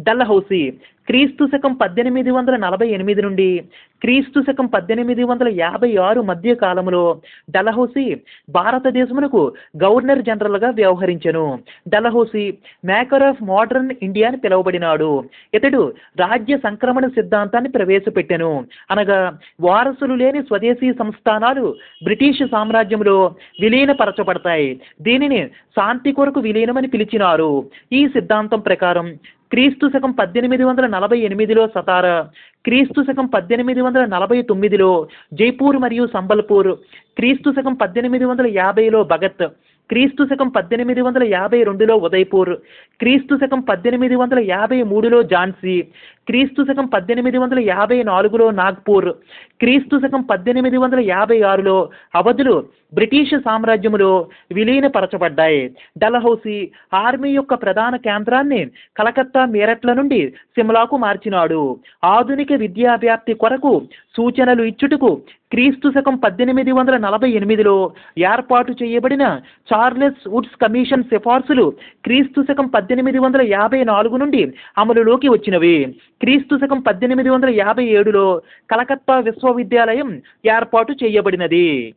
డల్హౌసీ క్రీస్తు శకం పద్దెనిమిది వందల నలభై ఎనిమిది నుండి క్రీస్తు శకం పద్దెనిమిది వందల యాభై ఆరు మధ్య కాలంలో డల్హౌసీ భారతదేశమునకు గవర్నర్ జనరల్గా వ్యవహరించెను. Dalhousie maker of modern India అని పిలువబడినాడు. ఇతడు రాజ్య సంక్రమణ సిద్ధాంతాన్ని ప్రవేశపెట్టెను. అనగా వారసులు లేని స్వదేశీ సంస్థానాలు బ్రిటిష్ సామ్రాజ్యంలో విలీనపరచబడతాయి. దీనిని శాంతి కొరకు విలీనమని పిలిచినారు. ఈ సిద్ధాంతం ప్రకారం క్రీస్తు శకం పద్దెనిమిది వందల నలభై ఎనిమిదిలో సతారా క్రీస్తు శకం పద్దెనిమిది వందల నలభై తొమ్మిదిలో జైపూర్ మరియు సంబల్పూర్ క్రీస్తు శకం పద్దెనిమిది వందల యాభైలో భగత్ క్రీస్తు శకం పద్దెనిమిది వందల యాభై రెండులో ఉదయ్పూర్ క్రీస్తు శకం పద్దెనిమిది వందల యాభై మూడులో ఝాన్సీ క్రీస్తు శకం పద్దెనిమిది వందల యాభై నాలుగులో నాగ్పూర్ క్రీస్తు శకం పద్దెనిమిది వందల యాభై ఆరులో అవధులు బ్రిటిష్ సామ్రాజ్యములో విలీనపరచబడ్డాయి. డల్హౌసీ ఆర్మీ యొక్క ప్రధాన కేంద్రాన్ని కలకత్తా మీరట్ల నుండి సిమ్లాకు మార్చినాడు. ఆధునిక విద్యా వ్యాప్తి కొరకు సూచనలు ఇచ్చుటకు క్రీస్తు శకం పద్దెనిమిది వందల నలభై ఎనిమిదిలో ఏర్పాటు చేయబడిన చార్లెస్ వుడ్స్ కమిషన్ సిఫార్సులు క్రీస్తు శకం పద్దెనిమిది వందల యాభై నాలుగు నుండి అమలులోకి వచ్చినవి. క్రీస్తు శకం పద్దెనిమిది వందల యాభై ఏడులో కలకత్తా విశ్వవిద్యాలయం ఏర్పాటు చేయబడినది.